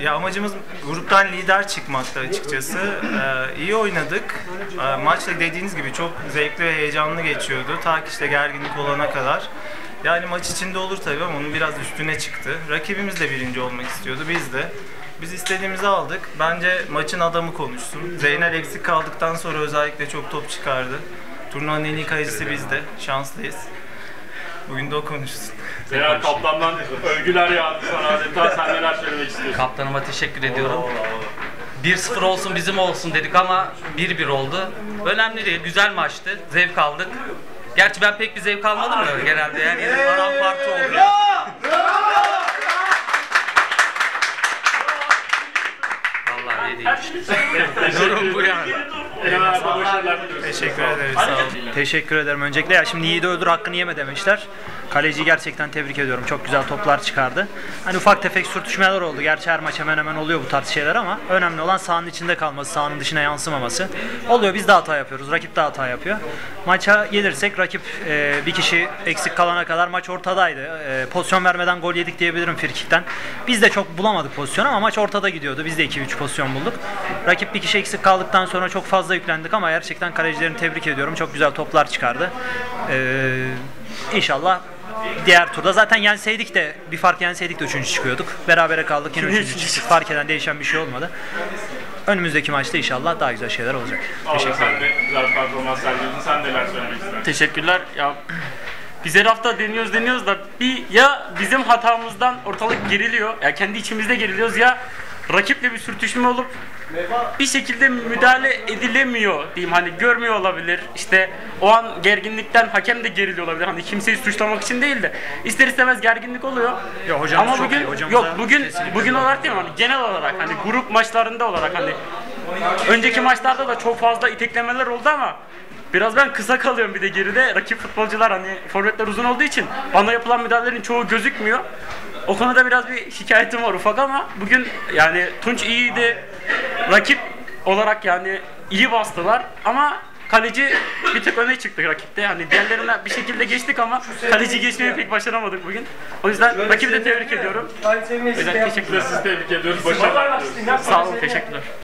Ya amacımız gruptan lider çıkmaktı açıkçası. Ee, iyi oynadık. Ee, maç da dediğiniz gibi çok zevkli ve heyecanlı geçiyordu. Ta ki işte gerginlik olana kadar. Yani maç içinde olur tabii ama onun biraz üstüne çıktı. Rakibimiz de birinci olmak istiyordu, biz de. Biz istediğimizi aldık. Bence maçın adamı konuşsun. Zeynel eksik kaldıktan sonra özellikle çok top çıkardı. Turnuvanın en iyi kalecisi bizde. Şanslıyız. Bugün de o konuşsun. Zeynel Kaptan'dan övgüler yağdı sana adeta. İstiyorsun? Kaptanıma teşekkür ediyorum. 1-0 olsun bizim olsun dedik ama 1-1 oldu. Önemli değil, güzel maçtı. Zevk aldık. Gerçi ben pek bir zevk almadım da genelde yani yine paramparça oluyor. Vallahi ne diyeyim. Durum bu yani. Teşekkür ederiz. Sağ olun. Teşekkür ederim öncelikle. Ya şimdi Yiğit'i öldür hakkını yeme demişler. Kaleciyi gerçekten tebrik ediyorum. Çok güzel toplar çıkardı. Hani ufak tefek sürtüşmeler oldu. Gerçi her maç hemen hemen oluyor bu tarz şeyler ama önemli olan sahanın içinde kalması, sahanın dışına yansımaması. Oluyor biz de hata yapıyoruz. Rakip de hata yapıyor. Maça gelirsek rakip e, bir kişi eksik kalana kadar maç ortadaydı. E, pozisyon vermeden gol yedik diyebilirim frikikten. Biz de çok bulamadık pozisyon ama maç ortada gidiyordu. Biz de 2-3 pozisyon bulduk. Rakip bir kişi eksik kaldıktan sonra çok fazla yüklendik ama gerçekten kalecilerini tebrik ediyorum. Çok güzel toplar çıkardı. Ee, inşallah diğer turda zaten yenseydik de bir fark yenseydik de üçüncü çıkıyorduk. Berabere kaldık yine üçüncü çıktık. Fark eden değişen bir şey olmadı. Önümüzdeki maçta inşallah daha güzel şeyler olacak. Vallahi sen de güzel performans sergiledin. Sen neler söylemek istersin? Teşekkürler. Ya biz her hafta deniyoruz deniyoruz da bir ya bizim hatamızdan ortalık geriliyor. Ya kendi içimizde geriliyoruz ya rakiple bir sürtüşme olup bir şekilde müdahale edilemiyor diyeyim hani görmüyor olabilir. İşte o an gerginlikten hakem de geriliyor olabilir. Hani kimseyi suçlamak için değil de ister istemez gerginlik oluyor. Ya hocamız Ama bugün iyi, yok bugün bugün olarak değil mi? Hani genel olarak hani grup maçlarında olarak hani önceki maçlarda da çok fazla iteklemeler oldu ama Biraz ben kısa kalıyorum bir de geride. Rakip futbolcular hani forvetler uzun olduğu için bana yapılan müdahalelerin çoğu gözükmüyor. O konuda biraz bir şikayetim var ufak ama bugün yani Tunç iyiydi. Rakip olarak yani iyi bastılar ama kaleci bir tık öne çıktı rakipte. Hani diğerlerine bir şekilde geçtik ama kaleci geçmeyi pek başaramadık bugün. O yüzden rakibi de tebrik ediyorum. O yüzden teşekkürler. Sizi tebrik ediyoruz. Başarılar. Sağ olun, teşekkürler.